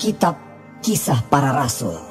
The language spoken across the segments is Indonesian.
kitab kisah para rasul.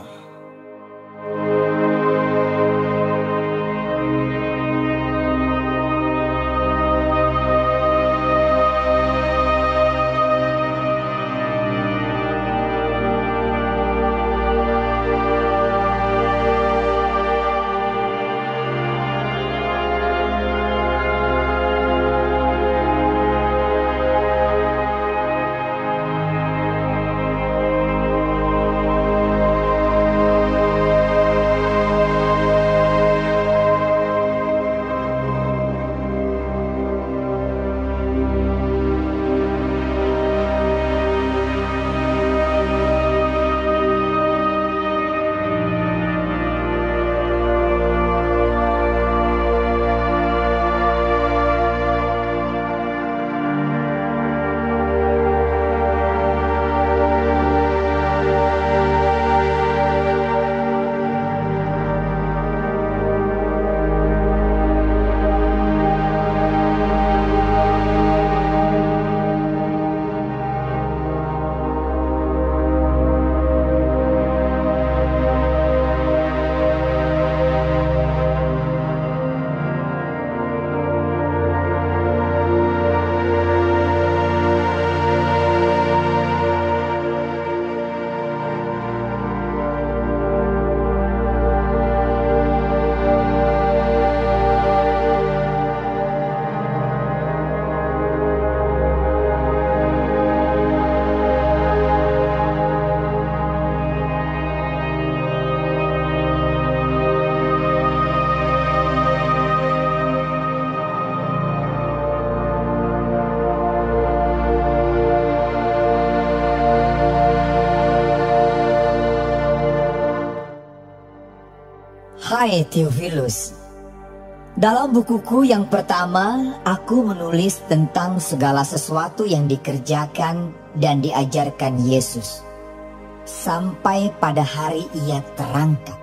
Hai Theophilus, dalam bukuku yang pertama, aku menulis tentang segala sesuatu yang dikerjakan dan diajarkan Yesus sampai pada hari ia terangkat.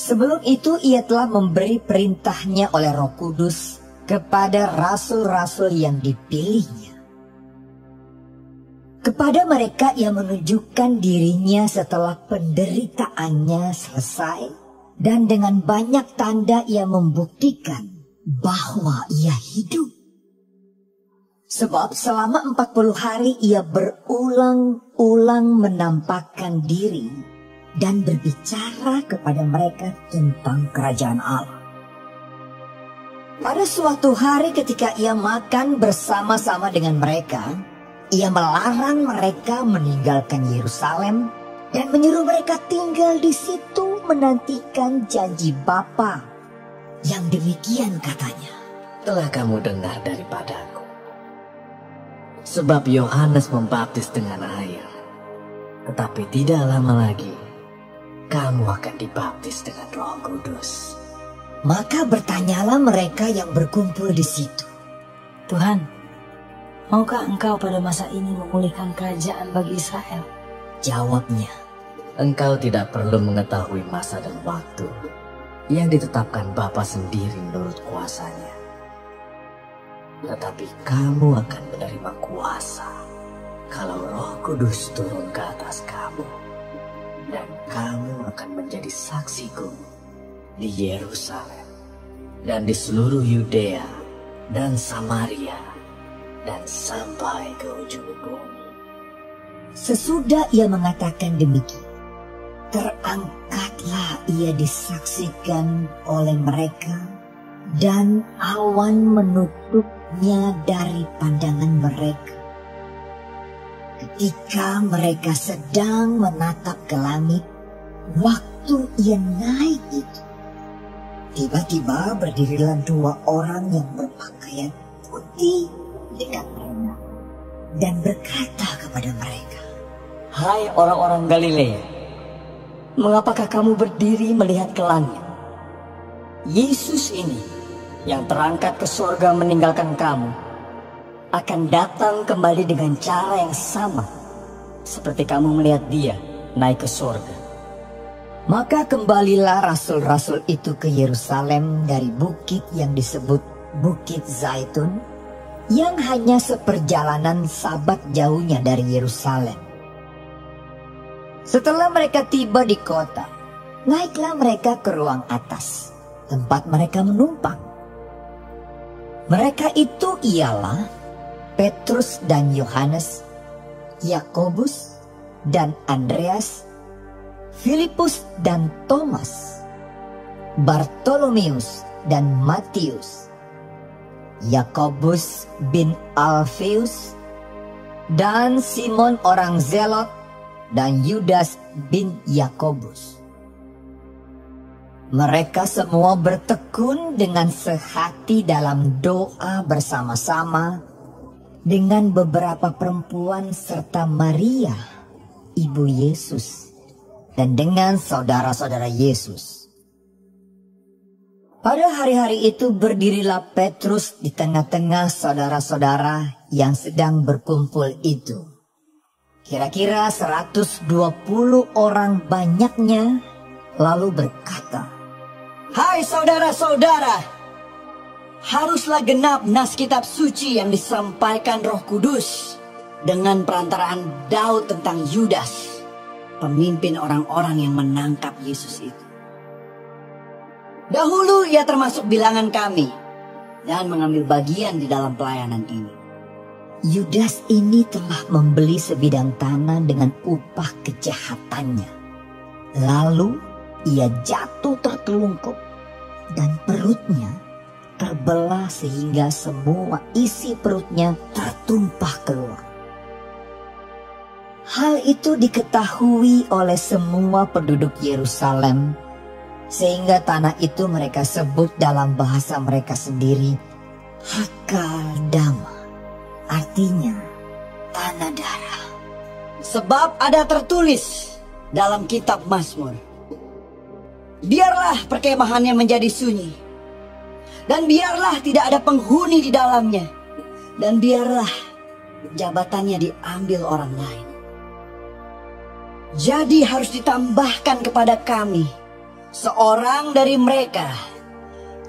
Sebelum itu ia telah memberi perintahnya oleh roh kudus kepada rasul-rasul yang dipilihnya. Kepada mereka ia menunjukkan dirinya setelah penderitaannya selesai dan dengan banyak tanda ia membuktikan bahwa ia hidup. Sebab selama 40 hari ia berulang-ulang menampakkan diri dan berbicara kepada mereka tentang kerajaan Allah. Pada suatu hari ketika ia makan bersama-sama dengan mereka, ia melarang mereka meninggalkan Yerusalem dan menyuruh mereka tinggal di situ menantikan janji Bapa. Yang demikian katanya. Telah kamu dengar daripadaku. Sebab Yohanes membaptis dengan air. Tetapi tidak lama lagi, kamu akan dibaptis dengan roh kudus. Maka bertanyalah mereka yang berkumpul di situ. Tuhan, maukah engkau pada masa ini memulihkan kerajaan bagi Israel? Jawabnya, Engkau tidak perlu mengetahui masa dan waktu yang ditetapkan Bapa sendiri menurut kuasanya. Tetapi kamu akan menerima kuasa kalau roh kudus turun ke atas kamu. Dan kamu akan menjadi saksiku di Yerusalem dan di seluruh Yudea dan Samaria dan sampai ke ujung bumi. Sesudah ia mengatakan demikian, terangkatlah ia disaksikan oleh mereka dan awan menutupnya dari pandangan mereka. Ketika mereka sedang menatap ke langit, waktu ia naik itu, tiba-tiba berdirilah dua orang yang berpakaian putih dekat mereka dan berkata kepada mereka, Hai orang-orang Galilea, Mengapakah kamu berdiri melihat ke langit? Yesus ini yang terangkat ke surga meninggalkan kamu akan datang kembali dengan cara yang sama seperti kamu melihat dia naik ke surga. Maka kembalilah rasul-rasul itu ke Yerusalem dari bukit yang disebut Bukit Zaitun yang hanya seperjalanan sabat jauhnya dari Yerusalem. Setelah mereka tiba di kota, naiklah mereka ke ruang atas, tempat mereka menumpang. Mereka itu ialah Petrus dan Yohanes, Yakobus dan Andreas, Filipus dan Thomas, Bartolomeus dan Matius, Yakobus bin Alfeus, dan Simon orang Zelot dan Yudas bin Yakobus. Mereka semua bertekun dengan sehati dalam doa bersama-sama dengan beberapa perempuan serta Maria, ibu Yesus, dan dengan saudara-saudara Yesus. Pada hari-hari itu berdirilah Petrus di tengah-tengah saudara-saudara yang sedang berkumpul itu Kira-kira 120 orang banyaknya lalu berkata, Hai saudara-saudara, haruslah genap nas kitab suci yang disampaikan roh kudus dengan perantaraan Daud tentang Yudas, pemimpin orang-orang yang menangkap Yesus itu. Dahulu ia termasuk bilangan kami dan mengambil bagian di dalam pelayanan ini. Yudas ini telah membeli sebidang tanah dengan upah kejahatannya. Lalu ia jatuh tertelungkup dan perutnya terbelah sehingga semua isi perutnya tertumpah keluar. Hal itu diketahui oleh semua penduduk Yerusalem sehingga tanah itu mereka sebut dalam bahasa mereka sendiri Hakaldama artinya tanah darah. Sebab ada tertulis dalam kitab Mazmur. Biarlah perkemahannya menjadi sunyi. Dan biarlah tidak ada penghuni di dalamnya. Dan biarlah jabatannya diambil orang lain. Jadi harus ditambahkan kepada kami seorang dari mereka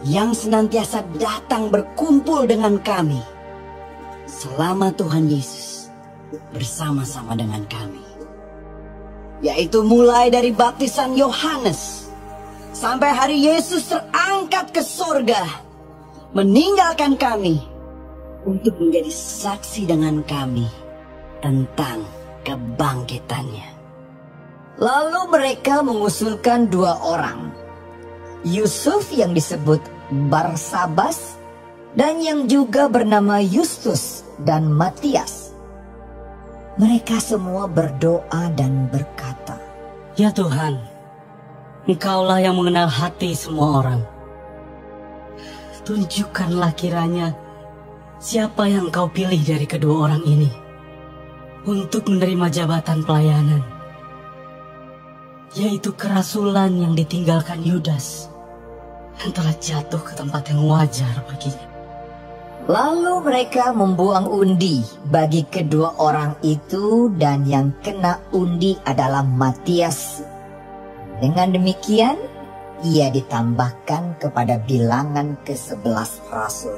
yang senantiasa datang berkumpul dengan kami selama Tuhan Yesus bersama-sama dengan kami. Yaitu mulai dari baptisan Yohanes sampai hari Yesus terangkat ke sorga, meninggalkan kami untuk menjadi saksi dengan kami tentang kebangkitannya. Lalu mereka mengusulkan dua orang, Yusuf yang disebut Barsabas dan yang juga bernama Justus dan Matias. Mereka semua berdoa dan berkata, Ya Tuhan, Engkaulah yang mengenal hati semua orang. Tunjukkanlah kiranya siapa yang Engkau pilih dari kedua orang ini untuk menerima jabatan pelayanan, yaitu kerasulan yang ditinggalkan Yudas yang telah jatuh ke tempat yang wajar baginya. Lalu mereka membuang undi bagi kedua orang itu dan yang kena undi adalah Matias. Dengan demikian, ia ditambahkan kepada bilangan ke-11 rasul.